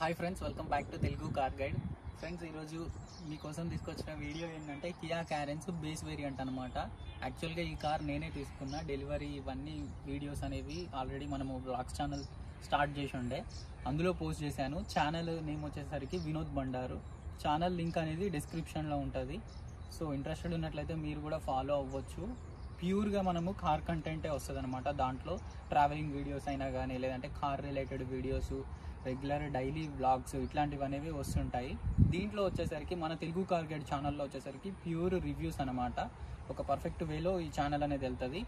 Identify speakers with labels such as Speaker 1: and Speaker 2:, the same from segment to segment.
Speaker 1: Hi friends welcome back to Telugu car guide friends ఈరోజు మీకోసం తీసుకొచ్చిన వీడియో ఏంటంటే కియా క్యారెన్స్ బేస్ వేరియంట్ అనమాట యాక్చువల్గా ఈ కార్ నేనే తీసుకున్నా. డెలివరీ ఇవన్నీ వీడియోస్ అనేవి ఆల్రెడీ మనము బ్లాగ్స్ ఛానల్ స్టార్ట్ చేసి ఉండే. అందులో పోస్ట్ చేశాను. ఛానల్ నేమ్ వచ్చేసరికి వినోద్ బండారు ఛానల్ లింక్ అనేది డిస్క్రిప్షన్లో ఉంటుంది. సో ఇంట్రెస్టెడ్ ఉన్నట్లయితే మీరు కూడా ఫాలో అవ్వచ్చు. ప్యూర్గా మనము కార్ కంటెంటే వస్తుంది అనమాట దాంట్లో ట్రావెలింగ్ వీడియోస్ అయినా కానీ లేదంటే car related videos regular daily blogs ఇట్లాంటివి అనేవి వస్తుంటాయి. దీంట్లో వచ్చేసరికి మన తెలుగు కార్గెట్ ఛానల్లో వచ్చేసరికి ప్యూర్ రివ్యూస్ అనమాట ఒక పర్ఫెక్ట్ వేలో ఈ ఛానల్ అనేది వెళ్తుంది.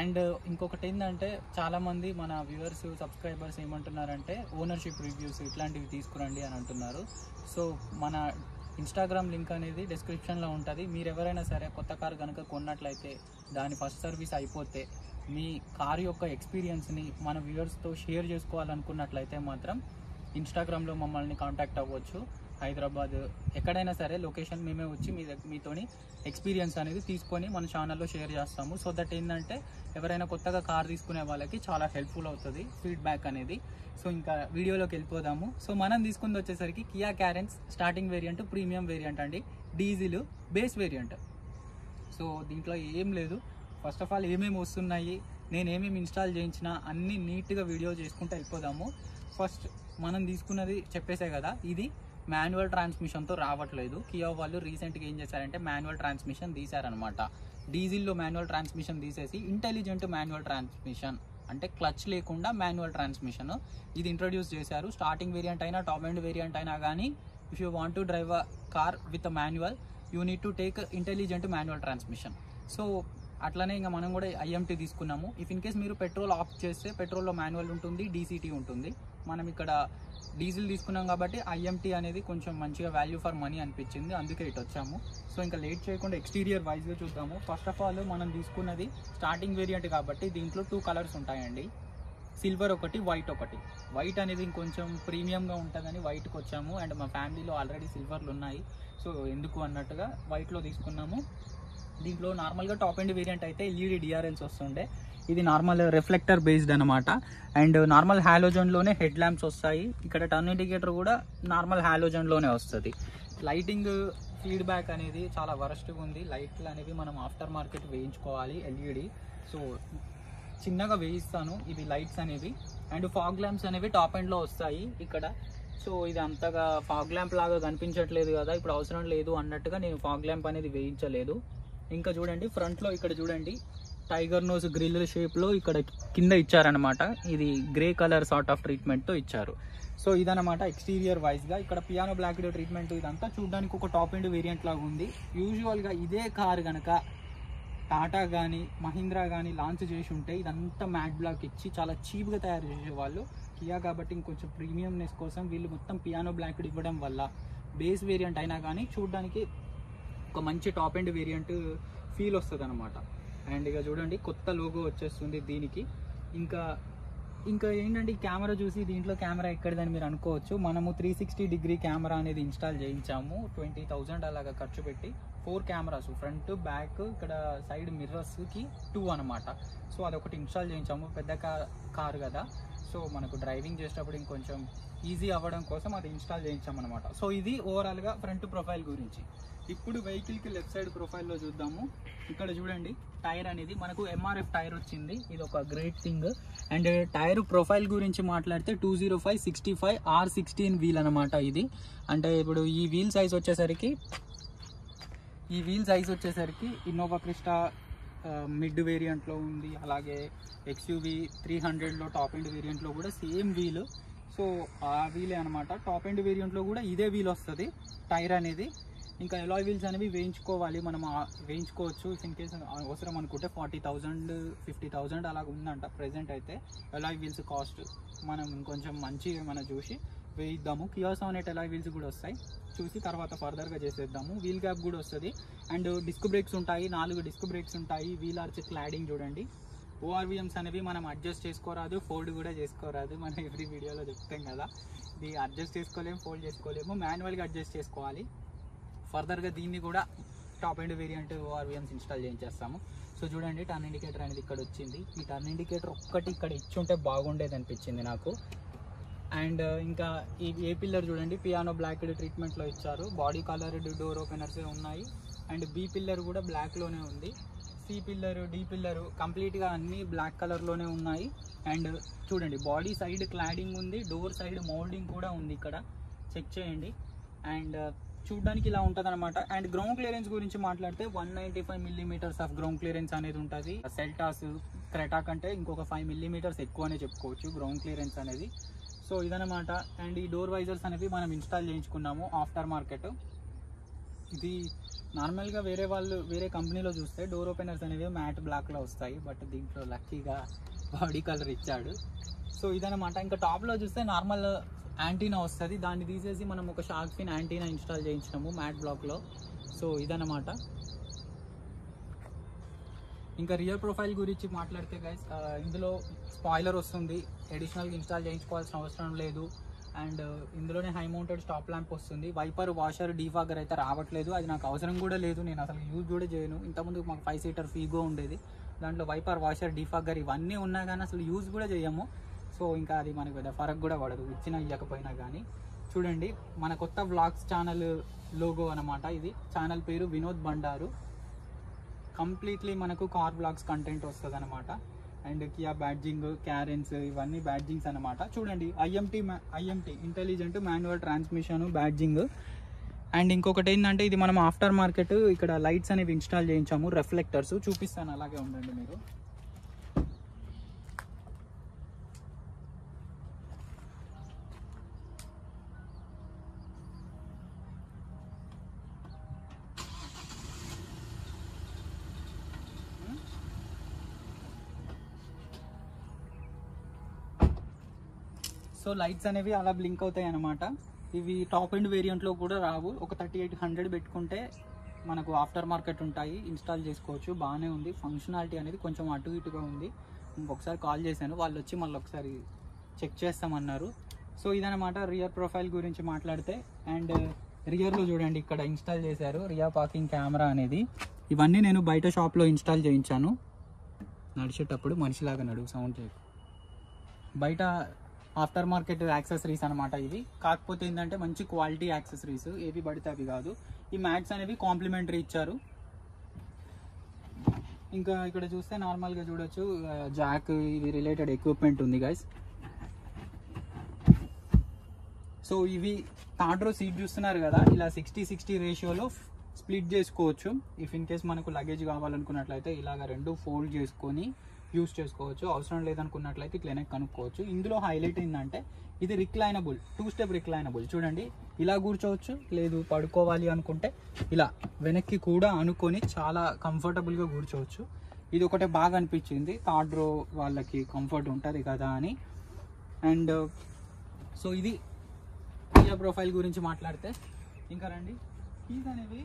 Speaker 1: అండ్ ఇంకొకటి ఏంటంటే చాలామంది మన వ్యూవర్స్ సబ్స్క్రైబర్స్ ఏమంటున్నారంటే ఓనర్షిప్ రివ్యూస్ ఇట్లాంటివి తీసుకురండి అని అంటున్నారు. సో మన ఇన్స్టాగ్రామ్ లింక్ అనేది డిస్క్రిప్షన్లో ఉంటుంది. మీరు ఎవరైనా సరే కొత్త కారు కనుక కొన్నట్లయితే దాని ఫస్ట్ సర్వీస్ అయిపోతే మీ కారు యొక్క ఎక్స్పీరియన్స్ని మన వ్యూవర్స్తో షేర్ చేసుకోవాలనుకున్నట్లయితే మాత్రం ఇన్స్టాగ్రామ్లో మమ్మల్ని కాంటాక్ట్ అవ్వచ్చు. హైదరాబాద్ ఎక్కడైనా సరే లొకేషన్ మేమే వచ్చి మీ మీతోని ఎక్స్పీరియన్స్ అనేది తీసుకొని మన ఛానల్లో షేర్ చేస్తాము. సో దట్ ఏంటంటే ఎవరైనా కొత్తగా కార్ తీసుకునే వాళ్ళకి చాలా హెల్ప్ఫుల్ అవుతుంది ఫీడ్బ్యాక్ అనేది. సో ఇంకా వీడియోలోకి వెళ్ళిపోదాము. సో మనం తీసుకుంది వచ్చేసరికి Kia Carens starting variant premium variant అండి. డీజిల్ బేస్ వేరియంట్ సో దీంట్లో ఏం లేదు. ఫస్ట్ ఆఫ్ ఆల్ ఏమేమి వస్తున్నాయి నేను ఏమేమి ఇన్స్టాల్ చేయించినా అన్నీ నీట్గా వీడియో చేసుకుంటూ వెళ్ళిపోదాము. ఫస్ట్ మనం తీసుకున్నది చెప్పేసే కదా ఇది మాన్యువల్ ట్రాన్స్మిషన్తో రావట్లేదు. కియా వాళ్ళు రీసెంట్గా ఏం చేశారంటే మాన్యువల్ ట్రాన్స్మిషన్ తీశారనమాట డీజిల్లో మాన్యువల్ ట్రాన్స్మిషన్ తీసేసి ఇంటెలిజెంట్ మాన్యువల్ ట్రాన్స్మిషన్ అంటే క్లచ్ లేకుండా మాన్యువల్ ట్రాన్స్మిషన్ ఇది ఇంట్రొడ్యూస్ చేశారు. స్టార్టింగ్ వేరియంట్ అయినా టాప్ ఎండ్ వేరియంట్ అయినా కానీ if you want to drive a car with manual you need to take intelligent manual transmission so అట్లనే ఇంకా మనం కూడా ఐఎంటీ తీసుకున్నాము. ఇఫ్ ఇన్ కేస్ మీరు పెట్రోల్ ఆఫ్ చేస్తే పెట్రోల్లో మాన్యువల్ ఉంటుంది డీసీటీ ఉంటుంది. మనం ఇక్కడ డీజిల్ తీసుకున్నాం కాబట్టి ఐఎంటీ అనేది కొంచెం మంచిగా వాల్యూ ఫర్ మనీ అనిపించింది. అందుకే ఇటు వచ్చాము. సో ఇంకా లేట్ చేయకుండా ఎక్స్టీరియర్ వైజ్గా చూద్దాము. ఫస్ట్ ఆఫ్ ఆల్ మనం తీసుకున్నది స్టార్టింగ్ వేరియంట్ కాబట్టి దీంట్లో టూ కలర్స్ ఉంటాయండి. సిల్వర్ ఒకటి వైట్ ఒకటి. వైట్ అనేది ఇంకొంచెం ప్రీమియంగా ఉంటుందని వైట్కి వచ్చాము. అండ్ మా ఫ్యామిలీలో ఆల్రెడీ సిల్వర్లు ఉన్నాయి. సో ఎందుకు అన్నట్టుగా వైట్లో తీసుకున్నాము. దీంట్లో నార్మల్గా టాప్ ఎండ్ వేరియంట్ అయితే ఎల్ఈడి డిఆర్ఎల్స్ వస్తుండే. ఇది నార్మల్ రిఫ్లెక్టర్ బేస్డ్ అనమాట అండ్ నార్మల్ హ్యాలోజన్లోనే హెడ్ ల్యాంప్స్ వస్తాయి. ఇక్కడ టర్న్ ఇండికేటర్ కూడా నార్మల్ హ్యాలోజన్లోనే వస్తుంది. లైటింగ్ ఫీడ్బ్యాక్ అనేది చాలా వరస్ట్గా ఉంది. లైట్లు అనేవి మనం ఆఫ్టర్ మార్కెట్ వేయించుకోవాలి ఎల్ఈడి సో చిన్నగా వేయిస్తాను ఇవి లైట్స్ అనేవి. అండ్ ఫాగ్ ల్యాంప్స్ అనేవి టాప్ ఎండ్లో వస్తాయి ఇక్కడ. సో ఇది అంతగా ఫాగ్ ల్యాంప్ లాగా కనిపించట్లేదు కదా. ఇప్పుడు అవసరం లేదు అన్నట్టుగా నేను ఫాగ్ ల్యాంప్ అనేది వేయించలేదు. ఇంకా చూడండి ఫ్రంట్లో ఇక్కడ చూడండి టైగర్ నోస్ గ్రిల్ షేప్లో ఇక్కడ కింద ఇచ్చారనమాట ఇది గ్రే కలర్ సార్ట్ ఆఫ్ ట్రీట్మెంట్తో ఇచ్చారు. సో ఇదనమాట ఎక్స్టీరియర్ వైజ్గా ఇక్కడ పియానో బ్లాక్ ట్రీట్మెంట్ ఇదంతా చూడడానికి ఒక టాప్ ఎండ్ వేరియంట్ లాగా ఉంది. యూజువల్గా ఇదే కార్ కనుక టాటా కానీ మహీంద్రా కానీ లాంచ్ చేసి ఉంటే ఇదంతా మ్యాట్ బ్లాక్ ఇచ్చి చాలా చీప్గా తయారు చేసేవాళ్ళు. కియా కాబట్టి ఇంకొంచెం ప్రీమియంనెస్ కోసం వీళ్ళు మొత్తం పియానో బ్లాక్ ఇవ్వడం వల్ల బేస్ వేరియంట్ అయినా కానీ చూడడానికి ఒక మంచి టాప్ అండ్ వేరియంట్ ఫీల్ వస్తుంది అనమాట అండ్ ఇక చూడండి కొత్త లోగో వచ్చేస్తుంది దీనికి. ఇంకా ఇంకా ఏంటంటే ఈ కెమెరా చూసి దీంట్లో కెమెరా ఎక్కడిదని మీరు అనుకోవచ్చు. మనము త్రీ సిక్స్టీ డిగ్రీ కెమెరా అనేది ఇన్స్టాల్ చేయించాము. ట్వంటీ థౌజండ్ అలాగా ఖర్చు పెట్టి ఫోర్ కెమెరాస్ ఫ్రంట్ బ్యాక్ ఇక్కడ సైడ్ మిర్రర్స్కి టూ అనమాట సో అదొకటి ఇన్స్టాల్ చేయించాము. పెద్ద కార్ కార్ కదా. సో మనకు డ్రైవింగ్ చేసేటప్పుడు ఇంకొంచెం ఈజీ అవ్వడం కోసం అది ఇన్స్టాల్ చేయించాం అనమాట సో ఇది ఓవరాల్గా ఫ్రంట్ ప్రొఫైల్ గురించి. ఇప్పుడు వెహికల్కి లెఫ్ట్ సైడ్ ప్రొఫైల్లో చూద్దాము. ఇక్కడ చూడండి టైర్ అనేది మనకు ఎంఆర్ఎఫ్ టైర్ వచ్చింది. ఇది ఒక great thing and tyre profile గురించి మాట్లాడితే two zero five sixty five R sixteen wheel అనమాట ఇది. అంటే ఇప్పుడు ఈ వీల్ సైజ్ వచ్చేసరికి ఈ వీల్ సైజ్ వచ్చేసరికి ఇన్నోవా క్రిస్టా మిడ్ వేరియంట్లో ఉంది. అలాగే ఎక్స్యూవి త్రీ హండ్రెడ్లో టాప్ ఎండ్ వేరియంట్లో కూడా సేమ్ వీల్ సో ఆ వీలే అనమాట టాప్ ఎండ్ వేరియంట్లో కూడా ఇదే వీల్ వస్తుంది. టైర్ అనేది ఇంకా ఎలాయ్ వీల్స్ అనేవి వేయించుకోవాలి. మనం వేయించుకోవచ్చు. ఇఫ్ ఇన్ కేస్ అవసరం అనుకుంటే ఫార్టీ థౌజండ్ ఫిఫ్టీ థౌజండ్ అలాగ ఉందంట ప్రెసెంట్ అయితే. ఎలాయ్ వీల్స్ కాస్ట్ మనం ఇంకొంచెం మంచి ఏమైనా చూసి వేయిద్దాము. కియోసా సోనెట్ ఎలాయ్ వీల్స్ కూడా వస్తాయి. చూసి తర్వాత ఫర్దర్గా చేసేద్దాము. వీల్ గ్యాప్ కూడా వస్తుంది. అండ్ డిస్క్ బ్రేక్స్ ఉంటాయి. నాలుగు డిస్క్ బ్రేక్స్ ఉంటాయి. వీల్ ఆర్చ్ క్లాడింగ్ చూడండి. ఓఆర్విఎమ్స్ అనేవి మనం అడ్జస్ట్ చేసుకోరాదు. ఫోల్డ్ కూడా చేసుకోరాదు. మనం ఎవ్రీ వీడియోలో చెప్తాం కదా. ఇది అడ్జస్ట్ చేసుకోలేము ఫోల్డ్ చేసుకోలేము. మాన్యువల్గా అడ్జస్ట్ చేసుకోవాలి. ఫర్దర్గా దీన్ని కూడా top end variant ORVMs install చేయించేస్తాము. So చూడండి టర్న్ ఇండికేటర్ అనేది ఇక్కడ వచ్చింది. ఈ టర్న్ ఇండికేటర్ ఒక్కటి ఇక్కడ ఇచ్చి ఉంటే బాగుండేది అనిపించింది నాకు. అండ్ ఇంకా ఈ ఏ పిల్లర్ చూడండి పియానో బ్లాక్ ట్రీట్మెంట్లో ఇచ్చారు. బాడీ కలర్ డోర్ ఓపెనర్స్ ఉన్నాయి. అండ్ బి పిల్లర్ కూడా బ్లాక్లోనే ఉంది. సి పిల్లర్ డి పిల్లర్ కంప్లీట్గా అన్నీ బ్లాక్ కలర్లోనే ఉన్నాయి. అండ్ చూడండి బాడీ సైడ్ క్లాడింగ్ ఉంది డోర్ సైడ్ మోల్డింగ్ కూడా ఉంది ఇక్కడ. చెక్ చేయండి. అండ్ చూడడానికి ఇలా ఉంటుంది అనమాట అండ్ గ్రౌండ్ క్లియరెన్స్ గురించి మాట్లాడితే one ninety five millimetres of ground clearance అనేది ఉంటుంది. సెల్టాస్ క్రెటా కంటే ఇంకొక ఫైవ్ మిల్లీమీటర్స్ ఎక్కువనే చెప్పుకోవచ్చు గ్రౌండ్ క్లియరెన్స్ అనేది. సో ఇదనమాట అండ్ ఈ డోర్ వైజర్స్ అనేవి మనం ఇన్స్టాల్ చేయించుకున్నాము ఆఫ్టర్ మార్కెట్. ఇది నార్మల్గా వేరే వాళ్ళు వేరే కంపెనీలో చూస్తే డోర్ ఓపెనర్స్ అనేవి మ్యాట్ బ్లాక్లో వస్తాయి. బట్ దీంట్లో లక్కీగా బాడీ కలర్ ఇచ్చాడు. సో ఇదనమాట ఇంకా టాప్లో చూస్తే నార్మల్ యాంటీనా వస్తుంది. దాన్ని తీసేసి మనం ఒక షార్క్ ఫిన్ యాంటీనా ఇన్స్టాల్ చేయించినాము మ్యాట్ బ్లాక్లో. సో ఇదన్నమాట. ఇంకా రియర్ ప్రొఫైల్ గురించి మాట్లాడితే గైస్ ఇందులో స్పాయిలర్ వస్తుంది. అడిషనల్గా ఇన్స్టాల్ చేయించుకోవాల్సిన అవసరం లేదు. అండ్ ఇందులోనే హై మౌంటెడ్ స్టాప్ ల్యాంప్ వస్తుంది. వైపర్ వాషర్ డీఫాగర్ అయితే రావట్లేదు. అది నాకు అవసరం కూడా లేదు. నేను అసలు యూజ్ కూడా చేయను. ఇంతకుముందు మాకు ఫైవ్ సీటర్ ఫీగో ఉండేది. దాంట్లో వైపర్ వాషర్ డీఫాగర్ ఇవన్నీ ఉన్నా కానీ అసలు యూజ్ కూడా చేయము. సో ఇంకా అది మనకు పెద్ద ఫరక్ కూడా పడదు. ఇచ్చిన ఇవ్వకపోయినా కానీ చూడండి మన కొత్త వ్లాగ్స్ ఛానల్ లోగో అనమాట ఇది. ఛానల్ పేరు వినోద్ బండారు కంప్లీట్లీ మనకు కార్ బ్లాగ్స్ కంటెంట్ వస్తుంది అనమాట అండ్ కియా బ్యాడ్జింగ్ క్యారెన్స్ ఇవన్నీ బ్యాడ్జింగ్స్ అనమాట చూడండి IMT IMT intelligent manual transmission badging and ఇంకొకటి ఏంటంటే ఇది మనం ఆఫ్టర్ మార్కెట్ ఇక్కడ లైట్స్ అనేవి ఇన్స్టాల్ చేయించాము రిఫ్లెక్టర్స్ చూపిస్తాను అలాగే ఉండండి మీరు. సో లైట్స్ అనేవి అలా బ్లింక్ అవుతాయి అనమాట ఇవి టాప్ అండ్ వేరియంట్లో కూడా రావు. ఒక థర్టీ ఎయిట్ హండ్రెడ్ పెట్టుకుంటే మనకు ఆఫ్టర్ మార్కెట్ ఉంటాయి. ఇన్స్టాల్ చేసుకోవచ్చు. బాగానే ఉంది. ఫంక్షనాలిటీ అనేది కొంచెం అటు ఇటుగా ఉంది. ఒకసారి కాల్ చేశాను. వాళ్ళు వచ్చి మళ్ళీ ఒకసారి చెక్ చేస్తామన్నారు. సో ఇదనమాట రియర్ ప్రొఫైల్ గురించి మాట్లాడితే. అండ్ రియర్లో చూడండి ఇక్కడ ఇన్స్టాల్ చేశారు. రియర్ పార్కింగ్ కెమెరా అనేది. ఇవన్నీ నేను బయట షాప్లో ఇన్స్టాల్ చేయించాను. నడిచేటప్పుడు మనిషిలాగా నడువు సౌండ్ చేయకు. బయట ఆఫ్టర్ మార్కెట్ యాక్సెసరీస్ అనమాట ఇవి. కాకపోతే ఏంటంటే మంచి క్వాలిటీ యాక్సెసరీస్. ఏవి పడితే అవి కాదు. ఈ మ్యాట్స్ అనేవి కాంప్లిమెంటరీ ఇచ్చారు. ఇంకా ఇక్కడ చూస్తే నార్మల్గా చూడొచ్చు. జాక్ ఇది రిలేటెడ్ ఎక్విప్మెంట్ ఉంది గైస్ సో ఇవి థర్డ్ సీట్ చూస్తున్నారు కదా. ఇలా సిక్స్టీ సిక్స్టీ రేషియోలో స్ప్లిట్ చేసుకోవచ్చు. ఇఫ్ ఇన్ కేస్ మనకు లగేజ్ కావాలనుకున్నట్లయితే ఇలాగ రెండు ఫోల్డ్ చేసుకొని యూస్ చేసుకోవచ్చు. అవసరం లేదనుకున్నట్లయితే ఇట్లనే కనుక్కోవచ్చు. ఇందులో హైలైట్ ఏంటంటే ఇది రిక్లైనబుల్ టూ స్టెప్ రిక్లైనబుల్ చూడండి ఇలా కూర్చోవచ్చు లేదు పడుకోవాలి అనుకుంటే ఇలా వెనక్కి కూడా అనుకొని చాలా కంఫర్టబుల్గా కూర్చోవచ్చు. ఇది ఒకటే బాగా అనిపించింది. థర్డ్ రో వాళ్ళకి కంఫర్ట్ ఉంటుంది కదా అని. అండ్ సో ఇది ప్రొఫైల్ గురించి మాట్లాడితే ఇంకా రండి. కీస్ అనేవి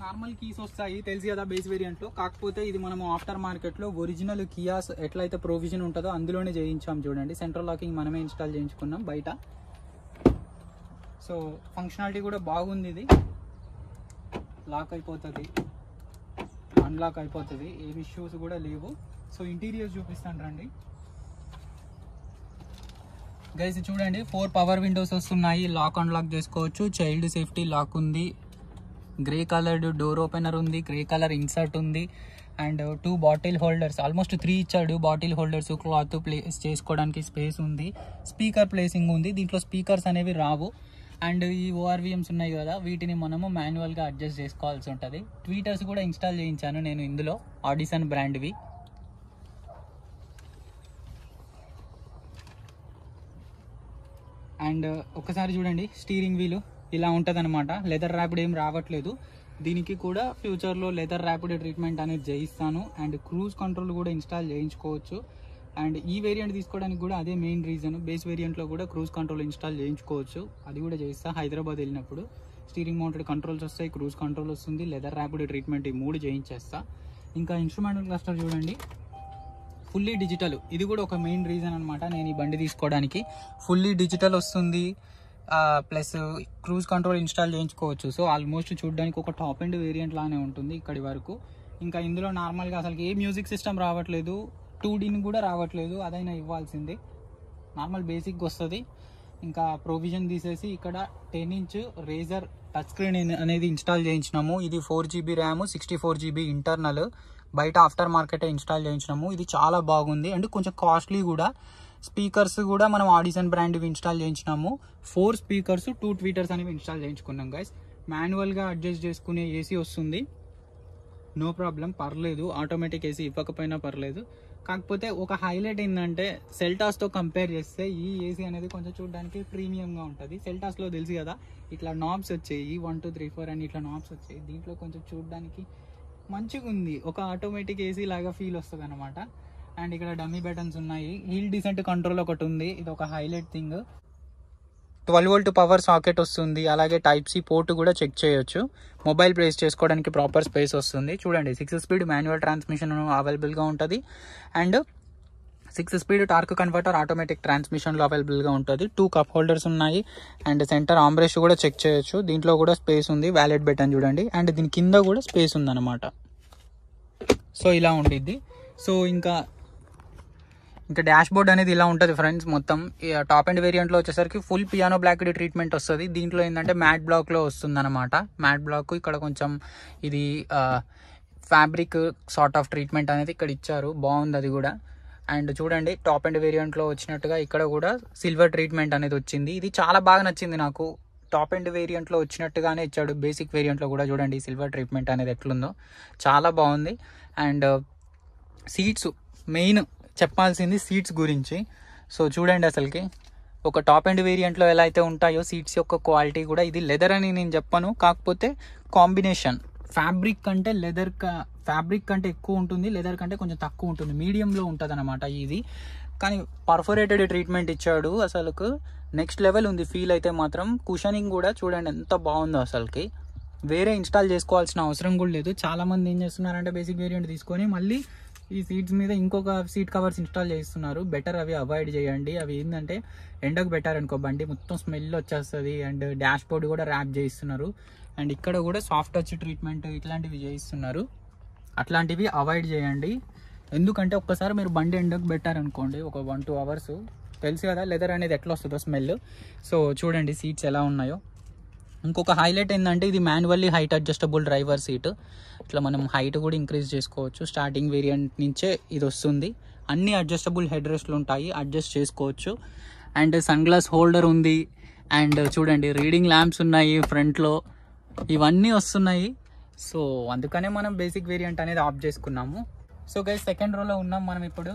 Speaker 1: నార్మల్ కీస్ వస్తాయి తెలుసు కదా బేస్ వేరియంట్లో కాకపోతే ఇది మనము ఆఫ్టర్ మార్కెట్లో ఒరిజినల్ కియాస్ ఎట్లయితే ప్రొవిజన్ ఉంటుందో అందులోనే చేయించాం చూడండి. సెంట్రల్ లాకింగ్ మనమే ఇన్స్టాల్ చేయించుకున్నాం బయట. సో ఫంక్షనాలిటీ కూడా బాగుంది ఇది. లాక్ అయిపోతుంది. అన్లాక్ అయిపోతుంది. ఏమి ఇష్యూస్ కూడా లేవు. సో ఇంటీరియర్స్ చూపిస్తాను రండి. గైస్ చూడండి ఫోర్ పవర్ విండోస్ వస్తున్నాయి. లాక్ అన్లాక్ చేసుకోవచ్చు. చైల్డ్ సేఫ్టీ లాక్ ఉంది. గ్రే కలర్డ్ డోర్ ఓపెనర్ ఉంది గ్రే కలర్ ఇన్సర్ట్ ఉంది and two bottle holders almost three ఇచ్చాడు బాటిల్ హోల్డర్స్ క్లాత్ ప్లేస్ చేసుకోవడానికి స్పేస్ ఉంది స్పీకర్ ప్లేసింగ్ ఉంది దీంట్లో స్పీకర్స్ అనేవి రావు అండ్ ఈ ఓఆర్విఎమ్స్ ఉన్నాయి కదా వీటిని మనము మాన్యువల్గా అడ్జస్ట్ చేసుకోవాల్సి ఉంటుంది. ట్వీటర్స్ కూడా ఇన్స్టాల్ చేయించాను నేను ఇందులో ఆడిసన్ బ్రాండ్వి. అండ్ ఒకసారి చూడండి స్టీరింగ్ వీలు. ఇలా ఉంటుంది అనమాట లెదర్ ర్యాపిడ్ ఏం రావట్లేదు. దీనికి కూడా ఫ్యూచర్లో లెదర్ ర్యాపిడ్ ట్రీట్మెంట్ అనేది చేయిస్తాను. అండ్ క్రూజ్ కంట్రోల్ కూడా ఇన్స్టాల్ చేయించుకోవచ్చు. అండ్ ఈ వేరియంట్ తీసుకోవడానికి కూడా అదే మెయిన్ రీజన్ బేస్ వేరియంట్లో కూడా క్రూజ్ కంట్రోల్ ఇన్స్టాల్ చేయించుకోవచ్చు. అది కూడా చేయిస్తా హైదరాబాద్ వెళ్ళినప్పుడు. స్టీరింగ్ మౌంటెడ్ కంట్రోల్స్ వస్తాయి క్రూజ్ కంట్రోల్ వస్తుంది లెదర్ ర్యాపిడ్ ట్రీట్మెంట్ ఈ మూడు చేయించేస్తా. ఇంకా ఇన్స్ట్రుమెంటల్ క్లస్టర్ చూడండి. ఫుల్లీ డిజిటల్ ఇది కూడా ఒక మెయిన్ రీజన్ అనమాట నేను ఈ బండి తీసుకోవడానికి. ఫుల్లీ డిజిటల్ వస్తుంది. ప్లస్ క్రూజ్ కంట్రోల్ ఇన్స్టాల్ చేయించుకోవచ్చు. సో ఆల్మోస్ట్ చూడడానికి ఒక టాప్ అండ్ వేరియంట్ లానే ఉంటుంది ఇక్కడి వరకు. ఇంకా ఇందులో నార్మల్గా అసలు ఏ మ్యూజిక్ సిస్టమ్ రావట్లేదు టూ డీని కూడా రావట్లేదు అదైనా ఇవ్వాల్సిందే. నార్మల్ బేసిక్ వస్తుంది. ఇంకా ప్రొవిజన్ తీసేసి ఇక్కడ ten inch razor touch screen అనేది ఇన్స్టాల్ చేయించినాము. ఇది four GB RAM sixty four GB internal బయట ఆఫ్టర్ మార్కెట్ ఇన్స్టాల్ చేయించినాము. ఇది చాలా బాగుంది. అండ్ కొంచెం కాస్ట్లీ కూడా. స్పీకర్స్ కూడా మనం ఆడిసన్ బ్రాండ్ ఇన్స్టాల్ చేయించినాము. ఫోర్ స్పీకర్స్ టూ ట్వీటర్స్ అనేవి ఇన్స్టాల్ చేయించుకున్నాం గైస్ మాన్యువల్గా అడ్జస్ట్ చేసుకునే ఏసీ వస్తుంది. నో ప్రాబ్లం పర్లేదు. ఆటోమేటిక్ ఏసీ ఇవ్వకపోయినా పర్లేదు. కాకపోతే ఒక హైలైట్ ఏంటంటే సెల్టాస్తో కంపేర్ చేస్తే ఈ ఏసీ అనేది కొంచెం చూడడానికి ప్రీమియంగా ఉంటుంది. సెల్టాస్లో తెలుసు కదా ఇట్లా నాబ్స్ వచ్చాయి వన్ టూ త్రీ ఫోర్ అని ఇట్లా నాబ్స్ వచ్చాయి. దీంట్లో కొంచెం చూడడానికి మంచిగా ఉంది ఒక ఆటోమేటిక్ ఏసీ లాగా ఫీల్ వస్తుంది అనమాట అండ్ ఇక్కడ డమ్మీ బటన్స్ ఉన్నాయి. హీల్ డిసెంట్ కంట్రోల్ ఒకటి ఉంది. ఇది ఒక highlight thing. Twelve volt power socket వస్తుంది. అలాగే టైప్ సి పోర్ట్ కూడా చెక్ చేయొచ్చు. మొబైల్ ప్లేస్ చేసుకోవడానికి ప్రాపర్ స్పేస్ వస్తుంది. చూడండి సిక్స్ స్పీడ్ మాన్యువల్ ట్రాన్స్మిషన్ అవైలబుల్గా ఉంటుంది. And six speed torque converter automatic ట్రాన్స్మిషన్లో అవైలబుల్గా ఉంటుంది. టూ కప్ హోల్డర్స్ ఉన్నాయి. అండ్ సెంటర్ ఆంబ్రెష్ కూడా చెక్ చేయొచ్చు. దీంట్లో కూడా స్పేస్ ఉంది. వ్యాలెట్ బటన్ చూడండి. అండ్ దీని కింద కూడా స్పేస్ ఉందన్నమాట. సో ఇలా ఉండిద్ది. సో ఇంకా ఇంకా డాష్ బోర్డ్ అనేది ఇలా ఉంటుంది ఫ్రెండ్స్ మొత్తం. టాప్ అండ్ వేరియంట్లో వచ్చేసరికి ఫుల్ పియానో బ్లాక్ ట్రీట్మెంట్ వస్తుంది. దీంట్లో ఏంటంటే మ్యాట్ బ్లాక్లో వస్తుంది అనమాట మ్యాట్ బ్లాక్ ఇక్కడ కొంచెం ఇది ఫ్యాబ్రిక్ సార్ట్ ఆఫ్ ట్రీట్మెంట్ అనేది ఇక్కడ ఇచ్చారు. బాగుంది అది కూడా. అండ్ చూడండి టాప్ అండ్ వేరియంట్లో వచ్చినట్టుగా ఇక్కడ కూడా సిల్వర్ ట్రీట్మెంట్ అనేది వచ్చింది. ఇది చాలా బాగా నచ్చింది నాకు. టాప్ అండ్ వేరియంట్లో వచ్చినట్టుగానే ఇచ్చాడు. బేసిక్ వేరియంట్లో కూడా చూడండి సిల్వర్ ట్రీట్మెంట్ అనేది ఎట్లుందో. చాలా బాగుంది. అండ్ సీట్స్ మెయిన్ చెప్పాల్సింది సీట్స్ గురించి. సో చూడండి అసలుకి. ఒక టాప్ అండ్ వేరియంట్లో ఎలా అయితే ఉంటాయో సీట్స్ యొక్క క్వాలిటీ కూడా ఇది లెదర్ అని నేను చెప్పను. కాకపోతే కాంబినేషన్ ఫ్యాబ్రిక్ కంటే లెదర్ ఫ్యాబ్రిక్ కంటే ఎక్కువ ఉంటుంది లెదర్ కంటే కొంచెం తక్కువ ఉంటుంది. మీడియంలో ఉంటుంది అనమాట ఇది. కానీ పర్ఫరేటెడ్ ట్రీట్మెంట్ ఇచ్చాడు అసలుకు. నెక్స్ట్ లెవెల్ ఉంది ఫీల్ అయితే మాత్రం. కుషనింగ్ కూడా చూడండి ఎంత బాగుందో అసలుకి. వేరే ఇన్స్టాల్ చేసుకోవాల్సిన అవసరం కూడా లేదు. చాలామంది ఏం చేస్తున్నారంటే బేసిక్ వేరియంట్ తీసుకొని మళ్ళీ ఈ సీట్స్ మీద ఇంకొక సీట్ కవర్స్ ఇన్స్టాల్ చేస్తున్నారు బెటర్ అవి అవాయిడ్ చేయండి. అవి ఏంటంటే ఎండకు బెటర్ అనుకో బండి మొత్తం స్మెల్ వచ్చేస్తుంది అండ్ డాష్ బోర్డ్ కూడా ర్యాప్ చేయిస్తున్నారు. అండ్ ఇక్కడ కూడా సాఫ్ట్ టచ్ ట్రీట్మెంట్ ఇట్లాంటివి చేయిస్తున్నారు. అట్లాంటివి అవాయిడ్ చేయండి. ఎందుకంటే ఒక్కసారి మీరు బండి ఎండకు పెట్టారనుకోండి ఒక వన్ టూ అవర్స్ తెలుసు కదా లెదర్ అనేది ఎట్లా వస్తుందో స్మెల్ సో చూడండి సీట్స్ ఎలా ఉన్నాయో. ఇంకొక హైలైట్ ఏంటంటే ఇది manually height adjustable driver seat ఇట్లా మనం హైట్ కూడా ఇంక్రీజ్ చేసుకోవచ్చు. స్టార్టింగ్ వేరియంట్ నుంచే ఇది వస్తుంది. అన్ని అడ్జస్టబుల్ హెడ్ రెస్ట్లు ఉంటాయి. అడ్జస్ట్ చేసుకోవచ్చు. అండ్ సన్ గ్లాస్ హోల్డర్ ఉంది. అండ్ చూడండి రీడింగ్ ల్యాంప్స్ ఉన్నాయి ఫ్రంట్లో ఇవన్నీ వస్తున్నాయి. సో అందుకనే మనం బేసిక్ వేరియంట్ అనేది ఆఫ్ చేసుకున్నాము. సో గైస్ సెకండ్ రోలో ఉన్నాం మనం ఇప్పుడు.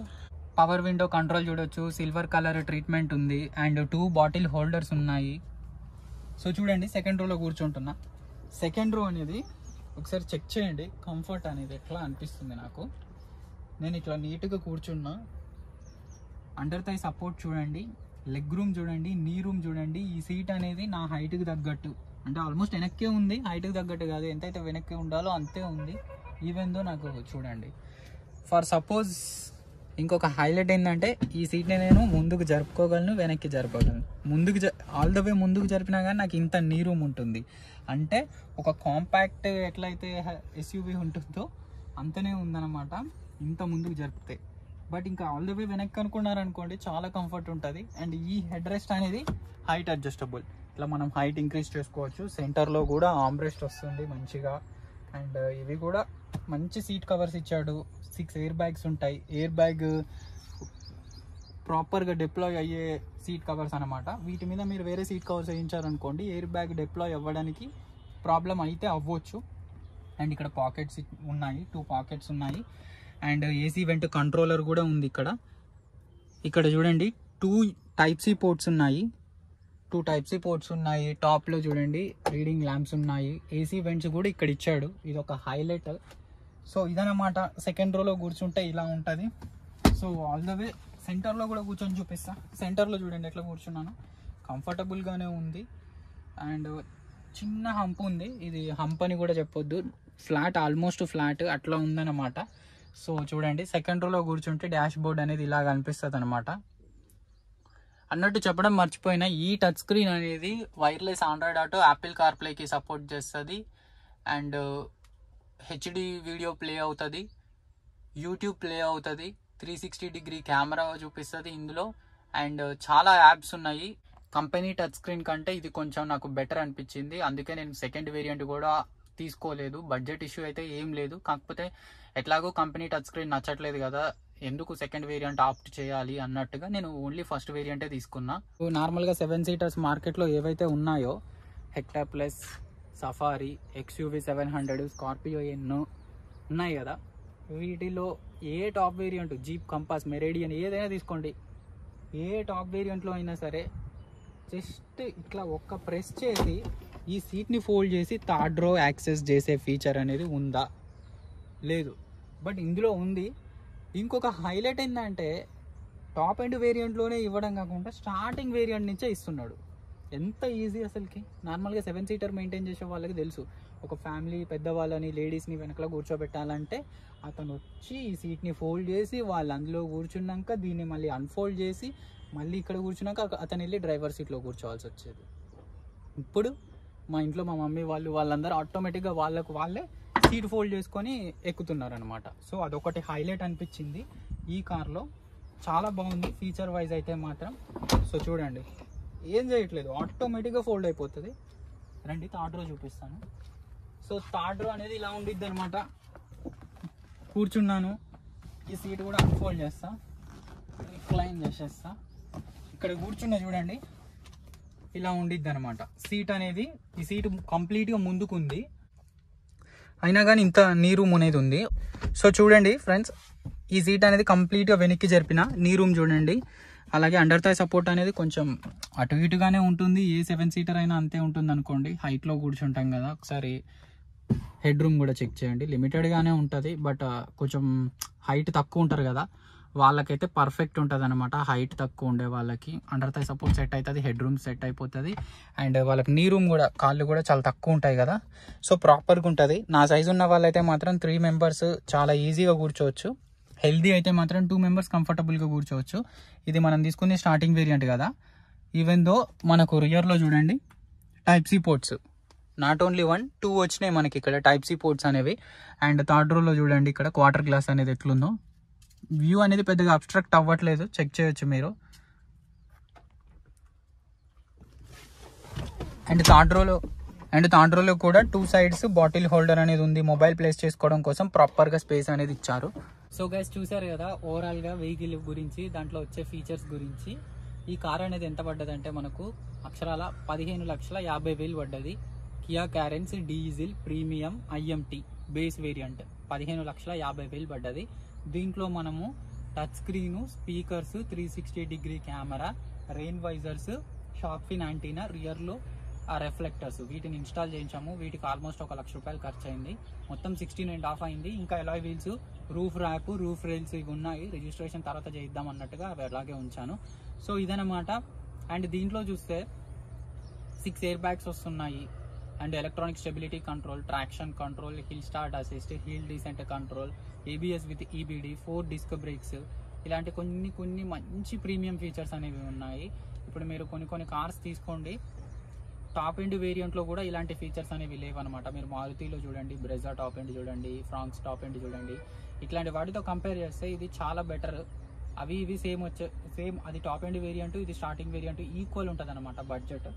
Speaker 1: పవర్ విండో కంట్రోల్ చూడొచ్చు. సిల్వర్ కలర్ ట్రీట్మెంట్ ఉంది. అండ్ టూ బాటిల్ హోల్డర్స్ ఉన్నాయి. సో చూడండి సెకండ్ రోలో కూర్చుంటున్నా. సెకండ్ రో అనేది ఒకసారి చెక్ చేయండి. కంఫర్ట్ అనేది ఎట్లా అనిపిస్తుంది నాకు? నేను ఇట్లా నీట్గా కూర్చున్నా. అండర్ థై సపోర్ట్ చూడండి లెగ్ రూమ్ చూడండి నీ రూమ్ చూడండి ఈ సీట్ అనేది నా హైట్కి తగ్గట్టు. అంటే ఆల్మోస్ట్ వెనక్కే ఉంది హైట్కి తగ్గట్టు కాదు. ఎంతైతే వెనక్కి ఉండాలో అంతే ఉంది. ఈవెన్ దో నాకు చూడండి. ఫర్ సపోజ్ ఇంకొక హైలైట్ ఏంటంటే ఈ సీట్ని నేను ముందుకు జరుపుకోగలను వెనక్కి జరపగలను ముందుకు ఆల్ ద వే ముందుకు జరిపినా కానీ నాకు ఇంత నీ రూమ్ ఉంటుంది. అంటే ఒక కాంపాక్ట్ ఎట్లయితే ఎస్యూవి ఉంటుందో అంతనే ఉందన్నమాట ఇంత ముందుకు జరిపితే. బట్ ఇంకా ఆల్ ద వే వెనక్కి అనుకున్నారనుకోండి చాలా కంఫర్ట్ ఉంటుంది. అండ్ ఈ హెడ్ రెస్ట్ అనేది హైట్ అడ్జస్టబుల్ ఇట్లా మనం హైట్ ఇంక్రీజ్ చేసుకోవచ్చు. సెంటర్లో కూడా ఆమ్రెస్ట్ వస్తుంది మంచిగా. అండ్ ఇవి కూడా మంచి సీట్ కవర్స్ ఇచ్చాడు. సిక్స్ ఎయిర్ బ్యాగ్స్ ఉంటాయి. ఎయిర్ బ్యాగ్ ప్రాపర్గా డిప్లాయ్ అయ్యే సీట్ కవర్స్ అనమాట వీటి మీద మీరు వేరే సీట్ కవర్స్ వేయించారనుకోండి ఎయిర్ బ్యాగ్ డిప్లాయ్ అవ్వడానికి ప్రాబ్లం అయితే అవ్వచ్చు. అండ్ ఇక్కడ పాకెట్స్ ఉన్నాయి. టూ పాకెట్స్ ఉన్నాయి. అండ్ ఏసీ వెంట్ కంట్రోలర్ కూడా ఉంది ఇక్కడ. ఇక్కడ చూడండి టూ టైప్ సి పోర్ట్స్ ఉన్నాయి. టూ టైప్ సి పోర్ట్స్ ఉన్నాయి. టాప్లో చూడండి రీడింగ్ ల్యాంప్స్ ఉన్నాయి. ఏసీ వెంట్స్ కూడా ఇక్కడ ఇచ్చాడు. ఇది ఒక హైలైట్ సో ఇదన్నమాట సెకండ్ రోలో కూర్చుంటే ఇలా ఉంటుంది. సో ఆల్ ద వే సెంటర్లో కూడా కూర్చొని చూపిస్తా. సెంటర్లో చూడండి ఎట్లా కూర్చున్నాను. కంఫర్టబుల్గానే ఉంది. అండ్ చిన్న హంప్ ఉంది. ఇది హంప్ అని కూడా చెప్పొద్దు. ఫ్లాట్ ఆల్మోస్ట్ ఫ్లాట్ అట్లా ఉందన్నమాట. సో చూడండి సెకండ్ రోలో కూర్చుంటే డాష్ బోర్డ్ అనేది ఇలా కనిపిస్తుంది అనమాట అన్నట్టు చెప్పడం మర్చిపోయినా ఈ టచ్ స్క్రీన్ అనేది వైర్లెస్ ఆండ్రాయిడ్ ఆటో యాపిల్ కార్ప్లేకి సపోర్ట్ చేస్తుంది. అండ్ హెచ్డి వీడియో ప్లే అవుతుంది యూట్యూబ్ ప్లే అవుతుంది త్రీ సిక్స్టీ డిగ్రీ కెమెరా చూపిస్తుంది ఇందులో. అండ్ చాలా యాప్స్ ఉన్నాయి. కంపెనీ టచ్ స్క్రీన్ కంటే ఇది కొంచెం నాకు బెటర్ అనిపించింది. అందుకే నేను సెకండ్ వేరియంట్ కూడా తీసుకోలేదు. బడ్జెట్ ఇష్యూ అయితే ఏం లేదు. కాకపోతే ఎట్లాగో కంపెనీ టచ్ స్క్రీన్ నచ్చట్లేదు కదా. ఎందుకు సెకండ్ వేరియంట్ ఆప్ట్ చేయాలి అన్నట్టుగా నేను ఓన్లీ ఫస్ట్ వేరియంటే తీసుకున్నా. నార్మల్గా సెవెన్ సీటర్స్ మార్కెట్లో ఏవైతే ఉన్నాయో Hector plus Safari XUV seven hundred Scorpio ఎన్నో ఉన్నాయి కదా. వీటిలో ఏ top variant Jeep Compass Meridian ఏదైనా తీసుకోండి. ఏ టాప్ వేరియంట్లో అయినా సరే జస్ట్ ఇట్లా ఒక్క ప్రెస్ చేసి ఈ సీట్ని ఫోల్డ్ చేసి థర్డ్ రో యాక్సెస్ చేసే ఫీచర్ అనేది ఉందా? లేదు. బట్ ఇందులో ఉంది. ఇంకొక హైలైట్ ఏంటంటే టాప్ ఎండ్ వేరియంట్లోనే ఇవ్వడం కాకుండా స్టార్టింగ్ వేరియంట్ నుంచే ఇస్తున్నాడు. ఎంత ఈజీ అసలుకి? నార్మల్గా సెవెన్ సీటర్ మెయింటైన్ చేసే వాళ్ళకి తెలుసు. ఒక ఫ్యామిలీ పెద్దవాళ్ళని లేడీస్ని వెనకలో కూర్చోబెట్టాలంటే అతను వచ్చి ఈ సీట్ని ఫోల్డ్ చేసి వాళ్ళు అందులో కూర్చున్నాక దీన్ని మళ్ళీ అన్ఫోల్డ్ చేసి మళ్ళీ ఇక్కడ కూర్చున్నాక అతను వెళ్ళి డ్రైవర్ సీట్లో కూర్చోవాల్సి వచ్చేది. ఇప్పుడు మా ఇంట్లో మా మమ్మీ వాళ్ళు వాళ్ళందరూ ఆటోమేటిక్గా వాళ్ళకు వాళ్ళే సీట్ ఫోల్డ్ చేసుకొని ఎక్కుతున్నారు అనమాట సో అదొకటి హైలైట్ అనిపించింది. ఈ కార్లో చాలా బాగుంది. ఫీచర్ వైజ్ అయితే మాత్రం. సో చూడండి. ఏం చేయట్లేదు. ఆటోమేటిక్గా ఫోల్డ్ అయిపోతుంది. రండి థర్డ్ రో చూపిస్తాను. సో థర్డ్ రో అనేది ఇలా ఉండిద్ది అనమాట కూర్చున్నాను. ఈ సీట్ కూడా అన్ఫోల్డ్ చేస్తా. రిక్లైన్ చేసేస్తా. ఇక్కడ కూర్చున్నా చూడండి. ఇలా ఉండిద్ది అనమాట సీట్ అనేది ఈ సీట్ కంప్లీట్గా ముందుకుంది. అయినా కానీ ఇంత నీ రూమ్ అనేది ఉంది. సో చూడండి ఫ్రెండ్స్ ఈ సీట్ అనేది కంప్లీట్గా వెనక్కి జరిపిన. నీ రూమ్ చూడండి. అలాగే అండర్ థై సపోర్ట్ అనేది కొంచెం అటు ఇటుగానే ఉంటుంది. ఏ సెవెన్ సీటర్ అయినా అంతే ఉంటుంది అనుకోండి హైట్లో కూర్చుంటాం కదా ఒకసారి హెడ్ రూమ్ కూడా చెక్ చేయండి. లిమిటెడ్గానే ఉంటుంది బట్ uh, కొంచెం హైట్ తక్కువ ఉంటారు కదా వాళ్ళకైతే పర్ఫెక్ట్ ఉంటుంది అనమాట హైట్ తక్కువ ఉండే వాళ్ళకి. అండర్ థై సపోర్ట్ సెట్ అవుతుంది హెడ్ రూమ్ సెట్ అయిపోతుంది. అండ్ వాళ్ళకి నీ రూమ్ కూడా కాళ్ళు కూడా చాలా తక్కువ ఉంటాయి కదా. సో ప్రాపర్గా ఉంటుంది. నా సైజు ఉన్న వాళ్ళైతే మాత్రం త్రీ మెంబర్స్ చాలా ఈజీగా కూర్చోవచ్చు. హెల్దీ అయితే మాత్రం టూ మెంబర్స్ కంఫర్టబుల్గా కూర్చోవచ్చు. ఇది మనం తీసుకునే స్టార్టింగ్ వేరియంట్ కదా. ఈవెన్ దో మనకు రియర్లో చూడండి type C ports not only one two వచ్చినాయి మనకి ఇక్కడ టైప్ సి పోర్ట్స్ అనేవి. అండ్ థర్డ్ రోలో చూడండి ఇక్కడ క్వార్టర్ గ్లాస్ అనేది ఎట్లుందో. వ్యూ అనేది పెద్దగా అబ్స్ట్రక్ట్ అవ్వట్లేదు. చెక్ చేయొచ్చు మీరు. అండ్ థర్డ్ రోలో అండ్ థర్డ్ రోలో కూడా టూ సైడ్స్ బాటిల్ హోల్డర్ అనేది ఉంది. మొబైల్ ప్లేస్ చేసుకోవడం కోసం ప్రాపర్గా స్పేస్ అనేది ఇచ్చారు. సో గైస్ చూసారు కదా ఓవరాల్గా వెహికల్ గురించి దాంట్లో వచ్చే ఫీచర్స్ గురించి. ఈ కార్ అనేది ఎంత పడ్డదంటే మనకు అక్షరాల పదిహేను లక్షల యాభై వేలు పడ్డది. Kia Carens diesel premium IMT base variant పదిహేను లక్షల యాభై వేలు పడ్డది. దీంట్లో మనము touch screen speakers three sixty degree camera rain visors shark fin antenna రియర్లో ఆ రిఫ్లెక్టర్స్ వీటిని ఇన్స్టాల్ చేయించాము. వీటికి ఆల్మోస్ట్ ఒక లక్ష రూపాయలు ఖర్చు అయింది మొత్తం సిక్స్టీన్ అండ్ హాఫ్ అయింది. ఇంకా alloy wheels roof wrap roof rails ఇవి ఉన్నాయి. రిజిస్ట్రేషన్ తర్వాత చేయిద్దాం అన్నట్టుగా అవి అలాగే ఉంచాను. సో ఇదనమాట అండ్ దీంట్లో చూస్తే సిక్స్ ఎయిర్ బ్యాగ్స్ వస్తున్నాయి. And electronic stability control traction control hill start assist hill descent control ABS with EBD four disc brakes ఇలాంటి కొన్ని కొన్ని మంచి ప్రీమియం ఫీచర్స్ అనేవి ఉన్నాయి. ఇప్పుడు మీరు కొన్ని కొన్ని కార్స్ తీసుకోండి. టాప్ ఎండ్ వేరియంట్లో కూడా ఇలాంటి ఫీచర్స్ అనేవి లేవన్నమాట. మీరు మారుతిలో చూడండి బ్రెజా టాప్ ఎండ్ చూడండి ఫ్రాంక్స్ టాప్ ఎండ్ చూడండి. ఇట్లాంటి వాటితో కంపేర్ చేస్తే ఇది చాలా బెటర్ అవి ఇవి సేమ్ వచ్చే సేమ్ అది టాప్ ఎండ్ వేరియంట్ ఇది స్టార్టింగ్ వేరియంట్ ఈక్వల్ ఉంటుంది అనమాట బడ్జెట్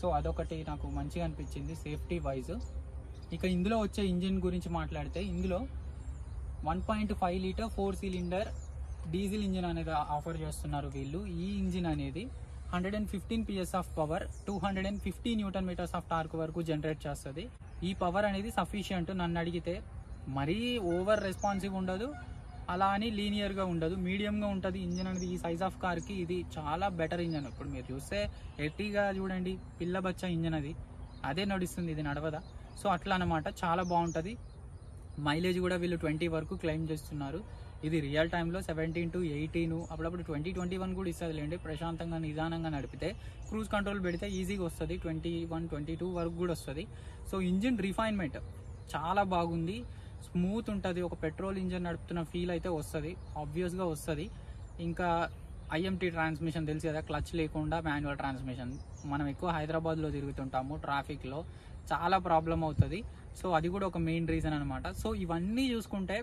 Speaker 1: సో అదొకటి నాకు మంచిగా అనిపించింది సేఫ్టీ వైజ్ ఇక ఇందులో వచ్చే ఇంజిన్ గురించి మాట్లాడితే ఇందులో one point five litre four cylinder diesel engine అనేది ఆఫర్ చేస్తున్నారు వీళ్ళు. ఈ ఇంజిన్ అనేది hundred and fifteen PS of power two hundred and fifty newton metres of torque వరకు జనరేట్ చేస్తుంది. ఈ పవర్ అనేది సఫిషియంట్ నన్ను అడిగితే మరీ ఓవర్ రెస్పాన్సివ్ ఉండదు అలా అని లీనియర్గా ఉండదు మీడియంగా ఉంటుంది ఇంజన్ అనేది ఈ సైజ్ ఆఫ్ కార్కి ఇది చాలా బెటర్ ఇంజన్. ఇప్పుడు మీరు చూస్తే ఎట్టిగా చూడండి పిల్ల బచ్చ ఇంజన్ అది. అదే నడుస్తుంది ఇది నడవదా? సో అట్లా అనమాట చాలా బాగుంటుంది. మైలేజ్ కూడా వీళ్ళు ట్వంటీ వరకు క్లెయిమ్ చేస్తున్నారు. ఇది రియల్ టైంలో సెవెంటీన్ టు ఎయిటీన్ అప్పుడప్పుడు ట్వంటీ ట్వంటీ వన్ కూడా ఇస్తుంది లేండి ప్రశాంతంగా నిదానంగా నడిపితే క్రూజ్ కంట్రోల్ పెడితే ఈజీగా వస్తుంది. ట్వంటీ వన్ ట్వంటీ టూ వరకు కూడా వస్తుంది. సో ఇంజిన్ రిఫైన్మెంట్ చాలా బాగుంది. స్మూత్ ఉంటుంది. ఒక పెట్రోల్ ఇంజిన్ నడుపుతున్న ఫీల్ అయితే వస్తుంది. ఆబ్వియస్గా వస్తుంది. ఇంకా ఐఎంటీ ట్రాన్స్మిషన్ తెలుసు కదా క్లచ్ లేకుండా మాన్యువల్ ట్రాన్స్మిషన్ మనం ఎక్కువ హైదరాబాద్లో తిరుగుతుంటాము ట్రాఫిక్లో చాలా ప్రాబ్లం అవుతుంది. సో అది కూడా ఒక మెయిన్ రీజన్ అనమాట సో ఇవన్నీ చూసుకుంటే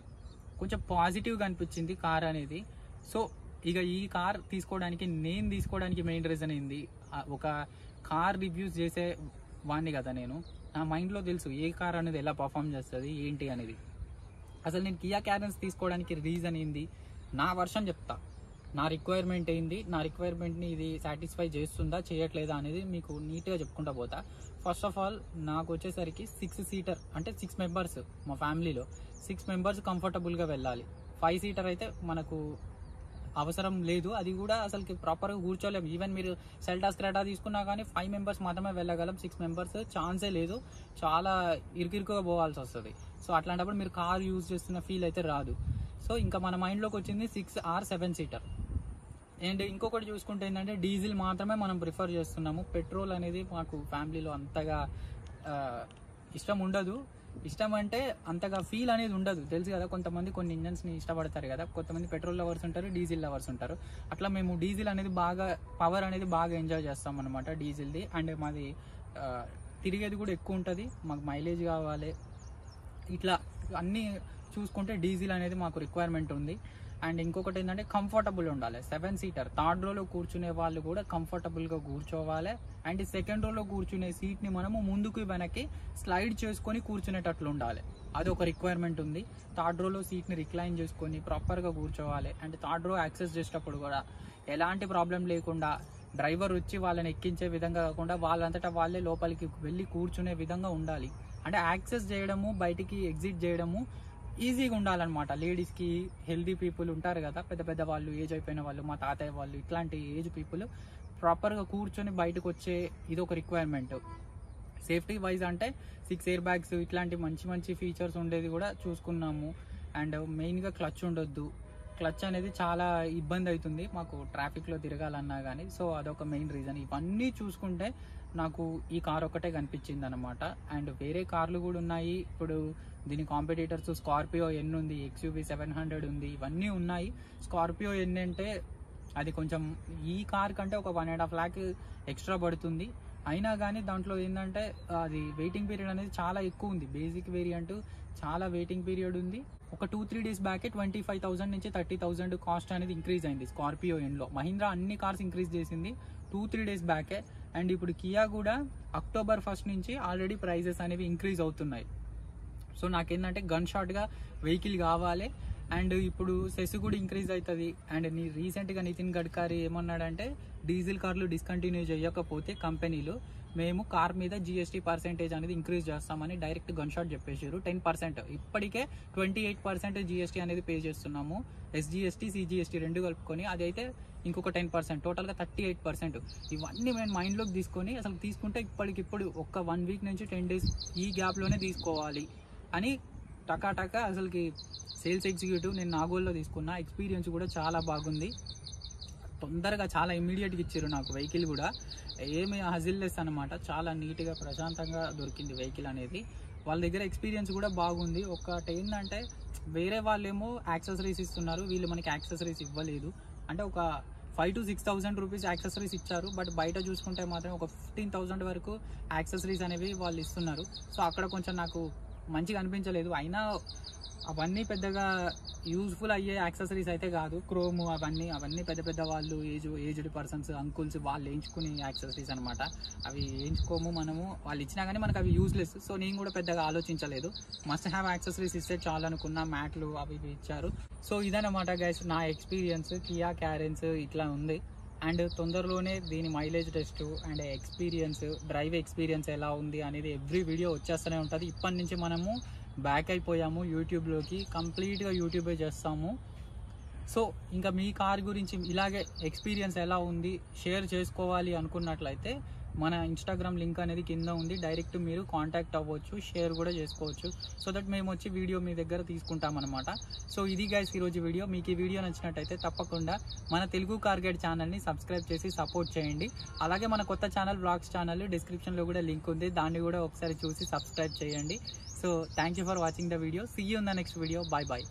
Speaker 1: కొంచెం పాజిటివ్గా అనిపించింది కార్ అనేది. సో ఇక ఈ కార్ తీసుకోవడానికి నేను తీసుకోవడానికి మెయిన్ రీజన్ ఏంది? ఒక కార్ రివ్యూస్ చేసే వాడిని కదా నేను. నా మైండ్లో తెలుసు ఏ కార్ అనేది ఎలా పర్ఫామ్ చేస్తుంది ఏంటి అనేది. అసలు నేను కియా క్యారెన్స్ తీసుకోవడానికి రీజన్ ఏంది? నా వర్షన్ చెప్తా. నా రిక్వైర్మెంట్ ఏంది? నా రిక్వైర్మెంట్ని ఇది సాటిస్ఫై చేస్తుందా చేయట్లేదా అనేది మీకు నీట్గా చెప్పుకుంటా పోతా. ఫస్ట్ ఆఫ్ ఆల్ నాకు వచ్చేసరికి సిక్స్ సీటర్ అంటే సిక్స్ మెంబర్స్ మా ఫ్యామిలీలో సిక్స్ మెంబర్స్ కంఫర్టబుల్గా వెళ్ళాలి. ఫైవ్ సీటర్ అయితే మనకు అవసరం లేదు. అది కూడా అసలుకి ప్రాపర్గా కూర్చోలేము ఈవెన్ మీరు సెల్టా స్క్రాటా తీసుకున్నా కానీ ఫైవ్ మెంబర్స్ మాత్రమే వెళ్ళగలం. సిక్స్ మెంబర్స్ ఛాన్సే లేదు. చాలా ఇరుకిరుకుగా పోవాల్సి వస్తుంది. సో అట్లాంటప్పుడు మీరు కార్ యూజ్ చేస్తున్న ఫీల్ అయితే రాదు. సో ఇంకా మన మైండ్లోకి వచ్చింది six or seven seater and ఇంకొకటి చూసుకుంటే ఏంటంటే డీజిల్ మాత్రమే మనం ప్రిఫర్ చేస్తున్నాము. పెట్రోల్ అనేది మాకు ఫ్యామిలీలో అంతగా ఇష్టం ఉండదు. ఇష్టం అంటే అంతగా ఫీల్ అనేది ఉండదు. తెలుసు కదా కొంతమంది కొన్ని ఇంజన్స్ని ఇష్టపడతారు కదా. కొంతమంది పెట్రోల్ లవర్స్ ఉంటారు డీజిల్ లవర్స్ ఉంటారు. అట్లా మేము డీజిల్ అనేది బాగా పవర్ అనేది బాగా ఎంజాయ్ చేస్తాం అనమాట డీజిల్ది. అండ్ మాది తిరిగేది కూడా ఎక్కువ ఉంటుంది. మాకు మైలేజ్ కావాలి. ఇట్లా అన్నీ చూసుకుంటే డీజిల్ అనేది మాకు రిక్వైర్మెంట్ ఉంది. అండ్ ఇంకొకటి ఏంటంటే కంఫర్టబుల్ ఉండాలి. సెవెన్ సీటర్ థర్డ్ రోలో కూర్చునే వాళ్ళు కూడా కంఫర్టబుల్గా కూర్చోవాలి. అండ్ సెకండ్ రోలో కూర్చునే సీట్ని మనము ముందుకు వెనక్కి స్లైడ్ చేసుకొని కూర్చునేటట్లు ఉండాలి. అది ఒక రిక్వైర్మెంట్ ఉంది. థర్డ్ రోలో సీట్ని రిక్లైన్ చేసుకొని ప్రాపర్గా కూర్చోవాలి. అండ్ థర్డ్ రో యాక్సెస్ చేసేటప్పుడు కూడా ఎలాంటి ప్రాబ్లం లేకుండా డ్రైవర్ వచ్చి వాళ్ళని ఎక్కించే విధంగా కాకుండా వాళ్ళంతటా వాళ్ళే లోపలికి వెళ్ళి కూర్చునే విధంగా ఉండాలి. అంటే యాక్సెస్ చేయడము బయటికి ఎగ్జిట్ చేయడము ఈజీగా ఉండాలన్నమాట. లేడీస్కి హెల్దీ పీపుల్ ఉంటారు కదా పెద్ద పెద్ద వాళ్ళు ఏజ్ అయిపోయిన వాళ్ళు మా తాతయ్య వాళ్ళు ఇట్లాంటి ఏజ్ పీపుల్ ప్రాపర్గా కూర్చొని బయటకు వచ్చే ఇది ఒక రిక్వైర్మెంట్. సేఫ్టీ వైజ్ అంటే సిక్స్ ఎయిర్ బ్యాగ్స్ ఇట్లాంటి మంచి మంచి ఫీచర్స్ ఉండేది కూడా చూసుకున్నాము. అండ్ మెయిన్గా క్లచ్ ఉండొద్దు. క్లచ్ అనేది చాలా ఇబ్బంది అవుతుంది మాకు ట్రాఫిక్లో తిరగాలన్నా కానీ సో అదొక మెయిన్ రీజన్. ఇవన్నీ చూసుకుంటే నాకు ఈ కార్ ఒకటే కనిపించింది అనమాట అండ్ వేరే కార్లు కూడా ఉన్నాయి. ఇప్పుడు దీని కాంపిటీటర్స్ స్కార్పియో ఎన్ ఉంది ఎక్స్యూవి సెవెన్ హండ్రెడ్ ఉంది ఇవన్నీ ఉన్నాయి. స్కార్పియో ఎన్ అంటే అది కొంచెం ఈ కార్ కంటే ఒక one and half lakh extra పడుతుంది. అయినా కానీ దాంట్లో ఏంటంటే అది వెయిటింగ్ పీరియడ్ అనేది చాలా ఎక్కువ ఉంది. బేసిక్ వేరియంట్ చాలా వెయిటింగ్ పీరియడ్ ఉంది. ఒక టూ త్రీ డేస్ బ్యాకే ట్వంటీ ఫైవ్ థౌసండ్ నుంచి థర్టీ థౌసండ్ కాస్ట్ అనేది ఇంక్రీజ్ అయింది స్కార్పియో ఎన్లో మహీంద్రా అన్ని కార్స్ ఇంక్రీజ్ చేసింది టూ త్రీ డేస్ బ్యాకే అండ్ ఇప్పుడు కియా కూడా అక్టోబర్ ఫస్ట్ నుంచి ఆల్రెడీ ప్రైజెస్ అనేవి ఇంక్రీజ్ అవుతున్నాయి. సో నాకేంటంటే గన్ షాట్గా వెహికల్ కావాలి. అండ్ ఇప్పుడు సెస్ కూడా ఇంక్రీజ్ అవుతుంది. అండ్ నీ రీసెంట్గా నితిన్ గడ్కరీ ఏమన్నాడంటే డీజిల్ కార్లు డిస్కంటిన్యూ చేయకపోతే కంపెనీలు మేము కార్ మీద జిఎస్టీ పర్సెంటేజ్ అనేది ఇంక్రీజ్ చేస్తామని డైరెక్ట్ గన్ షాట్ చెప్పేసారు టెన్ పర్సెంట్ ఇప్పటికే ట్వంటీ ఎయిట్ పర్సెంట్ జిఎస్టీ అనేది పే చేస్తున్నాము. ఎస్జిఎస్టీ సిజిఎస్టీ రెండు కలుపుకొని అదైతే ఇంకొక టెన్ పర్సెంట్ టోటల్గా థర్టీ ఎయిట్ పర్సెంట్ ఇవన్నీ మేము మైండ్లోకి తీసుకొని అసలు తీసుకుంటే ఇప్పటికిప్పుడు ఒక్క వన్ వీక్ నుంచి టెన్ డేస్ ఈ గ్యాప్లోనే తీసుకోవాలి. అని టకాటకా అసలుకి సేల్స్ ఎగ్జిక్యూటివ్ నేను నాగోల్లో తీసుకున్న. ఎక్స్పీరియన్స్ కూడా చాలా బాగుంది. తొందరగా చాలా ఇమ్మీడియట్గా ఇచ్చారు నాకు వెహికల్ కూడా. ఏమి హజిల్ లెస్ అనమాట చాలా నీట్గా ప్రశాంతంగా దొరికింది వెహికల్ అనేది. వాళ్ళ దగ్గర ఎక్స్పీరియన్స్ కూడా బాగుంది. ఒకటి ఏంటంటే వేరే వాళ్ళేమో యాక్సెసరీస్ ఇస్తున్నారు. వీళ్ళు మనకి యాక్సెసరీస్ ఇవ్వలేదు. అంటే ఒక five to six thousand rupees accessories ఇచ్చారు. బట్ బయట చూసుకుంటే మాత్రం ఒక ఫిఫ్టీన్ థౌసండ్ వరకు యాక్సెసరీస్ అనేవి వాళ్ళు ఇస్తున్నారు. సో అక్కడ కొంచెం నాకు మంచిగా అనిపించలేదు. అయినా అవన్నీ పెద్దగా యూజ్ఫుల్ అయ్యే యాక్సెసరీస్ అయితే కాదు. క్రోమ్ అవన్నీ అవన్నీ పెద్ద పెద్ద వాళ్ళు ఏజ్ ఏజ్డ్ పర్సన్స్ అంకుల్స్ వాళ్ళు వేయించుకునే యాక్సెసరీస్ అనమాట అవి వేయించుకోము మనము. వాళ్ళు ఇచ్చినా కానీ మనకు అవి యూజ్లెస్ సో నేను కూడా పెద్దగా ఆలోచించలేదు. మస్ట్ హ్యావ్ యాక్సెసరీస్ ఇస్తే చాలు అనుకున్న మ్యాట్లు అవి ఇవి ఇచ్చారు. సో ఇదనమాట గైస్ నా ఎక్స్పీరియన్స్ కియా క్యారెన్స్ ఇట్లా ఉంది. అండ్ తొందరలోనే దీని mileage test and experience drive experience ఎలా ఉంది అనేది ఎవ్రీ వీడియో వచ్చేస్తూనే ఉంటుంది. ఇప్పటి నుంచి మనము బ్యాక్ అయిపోయాము యూట్యూబ్లోకి కంప్లీట్గా యూట్యూబే చేస్తాము. సో ఇంకా మీ కార్ గురించి ఇలాగే ఎక్స్పీరియన్స్ ఎలా ఉంది షేర్ చేసుకోవాలి అనుకున్నట్లయితే మన ఇన్స్టాగ్రామ్ లింక్ అనేది కింద ఉంది. డైరెక్ట్ మీరు కాంటాక్ట్ అవ్వచ్చు షేర్ కూడా చేసుకోవచ్చు. సో దట్ మేము వచ్చి వీడియో మీ దగ్గర తీసుకుంటాం అనమాట సో ఇది గైస్ ఈరోజు వీడియో మీకు ఈ వీడియో నచ్చినట్టయితే తప్పకుండా మన తెలుగు కార్గెట్ ఛానల్ని సబ్స్క్రైబ్ చేసి సపోర్ట్ చేయండి. అలాగే మన కొత్త ఛానల్ బ్లాగ్స్ ఛానల్ డిస్క్రిప్షన్లో కూడా లింక్ ఉంది. దాన్ని కూడా ఒకసారి చూసి సబ్స్క్రైబ్ చేయండి. So thank you for watching the video see you in the next video bye bye